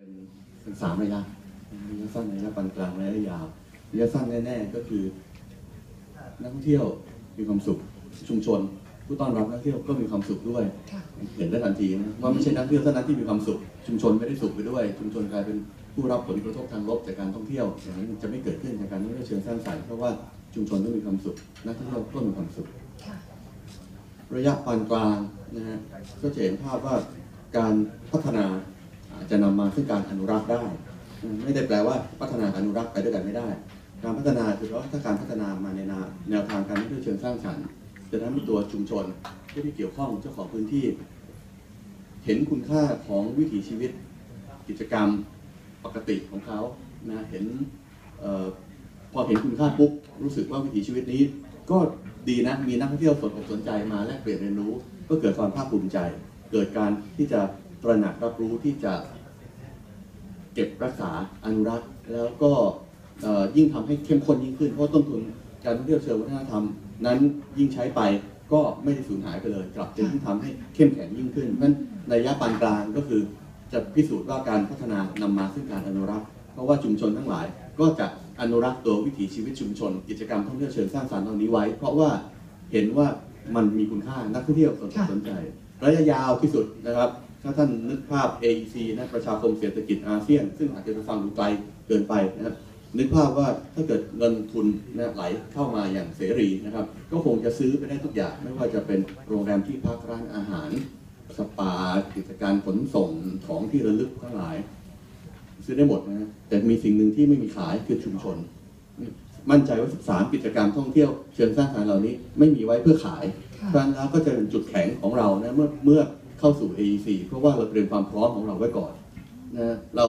เป็นเป็นสามระยะระยะสั้นระยะปานกลางระยะยาวระยะสั้นแน่ๆก็คือนักท่องเที่ยวมีความสุขชุมชน ผู้ต้อนรับนักท่องเที่ยวก็มีความสุขด้วยค่ะเห็นได้ทันทีนะว่าไม่ใช่นักท่องเที่ยวเท่านั้นที่มีความสุข ชุมชนไม่ได้สุขไปด้วย ชุมชนกลายเป็นผู้รับผลกระทบทางลบจากการท่องเที่ยวอย่างนั้นจะไม่เกิดขึ้นจากการท่องเที่ยวเชิงสร้างสรรค์เพราะว่าชุมชนต้องมีความสุขนักท่องเที่ยวก็มีความสุขค่ะระยะปานกลางนะฮะก็จะเห็นภาพว่าการพัฒนาอา จจะนำมาซึ่งการอนุรักษ์ได้ ไม่ได้แปลว่าพัฒนาอนุรักษ์ไปด้วยกันไม่ได้ การพัฒนาคือว่าถ้าการพัฒนามาในแนวทางการท่องเที่ยวเชิงสร้างสรรค์จะทำให้ตัวชุมชนผู้ที่เกี่ยวข้องเจ้าของพื้นที่ เห็นคุณค่าของวิถีชีวิต กิจกรรมปกติของเขานะเห็นออพอเห็นคุณค่าปุ๊บรู้สึกว่าวิถีชีวิตนี้ก็ดีนะมีนักท่องเที่ยวสนอกสนใจมาแลกเปลี่ยนเรียนรู้ ก็เกิดความภาคภูมิใจ เกิดการที่จะตระหนักรับรู้ที่จะ เก็บรักษาอนุรักษ์แล้วก็ยิ่งทำให้เข้มข้นยิ่งขึ้น เพราะต้นทุนการท่องเที่ยวเชิงวัฒนธรรม นั้นยิ่งใช้ไปก็ไม่ได้สูญหายไปเลย กลับจะยิ่งทำให้เข้มแข็งยิ่งขึ้นเพราะฉะนั้นในระยะปานกลางก็คือจะพิสูจน์ว่าการพัฒนานำมาซึ่งการอนุรักษ์ เพราะว่าชุมชนทั้งหลาย ก็จะอนุรักษ์ตัววิถีชีวิตชุมชน กิจกรรมท่องเที่ยวเชิงสร้างสรรค์เหล่านี้ไว้ เพราะว่าเห็นว่ามันมีคุณค่านักท่องเที่ยวสนใจระยะยาวที่สุดนะครับ ถ้าท่านนึกภาพ AEC นะประชาคมเศรษฐกิจอาเซียน ซึ่งอาจจะฟังดูไกลเกินไปนะครับนึกภาพว่าถ้าเกิดเงินทุนนะไหลเข้ามาอย่างเสรีนะครับ ก็คงจะซื้อไปได้ทุกอย่าง ไม่ว่าจะเป็นโรงแรมที่พักร้านอาหาร สปากิจการขนส่งของที่ระลึกทั้งหลาย ซื้อได้หมดนะฮะแต่มีสิ่งหนึ่งที่ไม่มีขายคือชุมชน มั่นใจว่า 13 กิจกรรมท่องเที่ยวเชิงสร้างสรรค์เหล่านี้ไม่มีไว้เพื่อขายค่ะเพราะฉะนั้นแล้วก็จะเป็นจุดแข็งของเรานะเมื่อเมื่อ เข้าสู่ AEC เพราะว่าเราเตรียมความพร้อมของเราไว้ก่อนนะเรา